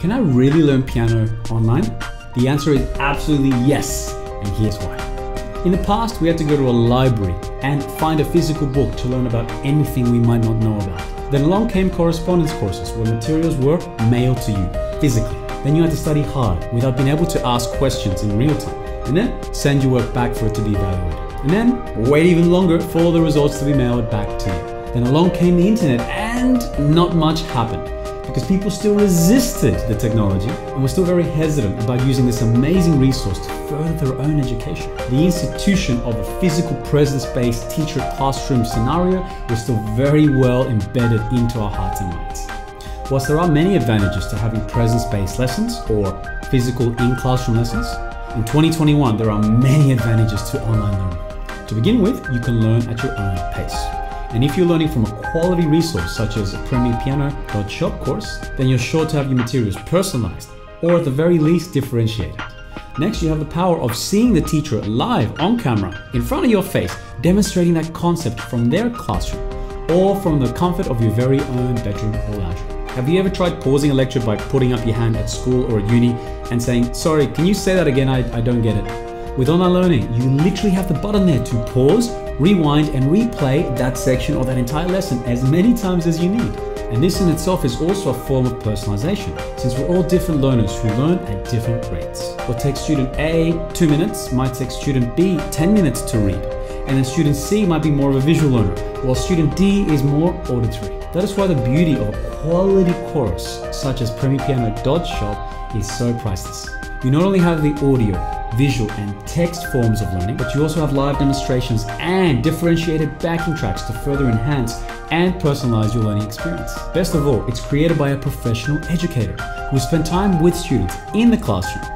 Can I really learn piano online? The answer is absolutely yes, and here's why. In the past, we had to go to a library and find a physical book to learn about anything we might not know about. Then along came correspondence courses where materials were mailed to you physically. Then you had to study hard without being able to ask questions in real time, and then send your work back for it to be evaluated. And then wait even longer for the results to be mailed back to you. Then along came the internet and not much happened because people still resisted the technology and were still very hesitant about using this amazing resource to further their own education. The institution of a physical presence-based teacher classroom scenario was still very well embedded into our hearts and minds. Whilst there are many advantages to having presence-based lessons or physical in-classroom lessons, in 2021 there are many advantages to online learning. To begin with, you can learn at your own pace. And if you're learning from a quality resource such as a premierepiano.shop course, then you're sure to have your materials personalized or at the very least differentiated. Next, you have the power of seeing the teacher live on camera in front of your face, demonstrating that concept from their classroom or from the comfort of your very own bedroom or lounge. Have you ever tried pausing a lecture by putting up your hand at school or at uni and saying, sorry, can you say that again? I, I don't get it. With online learning, you literally have the button there to pause, rewind, and replay that section or that entire lesson as many times as you need. And this in itself is also a form of personalization, since we're all different learners who learn at different rates. What takes student A 2 minutes might take student B 10 minutes to read, and then student C might be more of a visual learner, while student D is more auditory. That is why the beauty of a quality course such as premierepiano.shop is so priceless. You not only have the audio, visual, and text forms of learning, but you also have live demonstrations and differentiated backing tracks to further enhance and personalize your learning experience. Best of all, it's created by a professional educator who spent time with students in the classroom,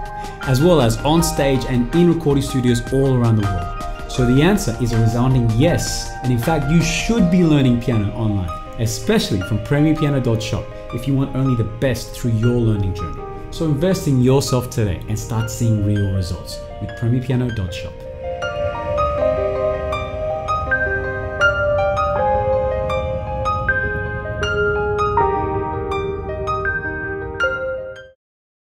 as well as on stage and in recording studios all around the world. So the answer is a resounding yes, and in fact, you should be learning piano online, especially from premierepiano.shop if you want only the best through your learning journey. So invest in yourself today and start seeing real results with premierepiano.shop.